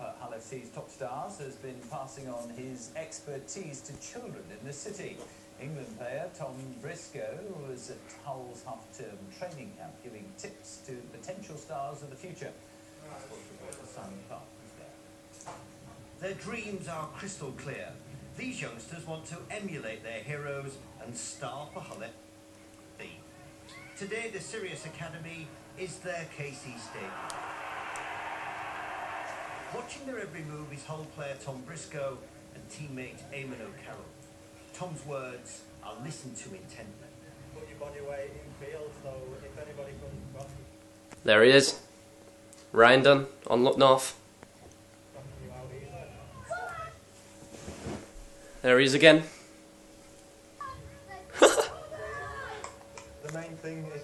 uh, Hull FC's top stars has been passing on his expertise to children in the city. England player Tom Briscoe was at Hull's half-term training camp giving tips to potential stars of the future. Their dreams are crystal clear. These youngsters want to emulate their heroes and star for Hull. Today, the Sirius Academy is their KC stadium. Watching their every move is Hull player Tom Briscoe and teammate Eamon O'Carroll. Tom's words are listened to intently. Put your body weight in field, so if anybody comes There he is. Ryan Dunn on Look North. There he is again. the main thing is